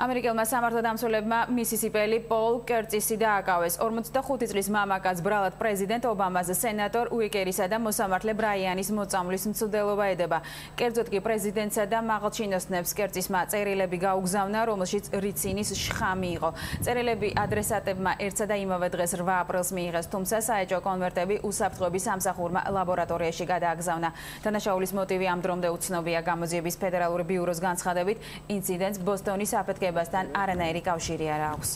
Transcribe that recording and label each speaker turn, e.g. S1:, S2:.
S1: ამერიკელმა სამართო დამცველებმა მისისიპელი პოლ კერტისი დააკავეს. 45 წლის მამაკაც ბრალად პრეზიდენტ ობამას სენატორ უიკერისა და მოსამართლე ბრაიანის მოწამვლის მცდელობა ედება. კერძოდ კი პრეზიდენტსა და მაღალჩინოსნებს კერტისმა წერილები გაუგზავნა რომელშიც რიცინის შხამი იყო. წერილები ადრესატებმა ერთსა და იმავე დღეს 8 აპრილს მიიღეს თუმცა საეჭო კონვერტები უსაფრთხოების სამსახურმა ლაბორატორიაში გადააგზავნა. დანაშაულის მოტივი ამ დრომდე უცნობია. გამოძიების ფედერალური ბიუროს განცხადებით ინციდენტს ბოსტონის აფეთქება გაგებასთან არანაირი კავშირი არ აქვს.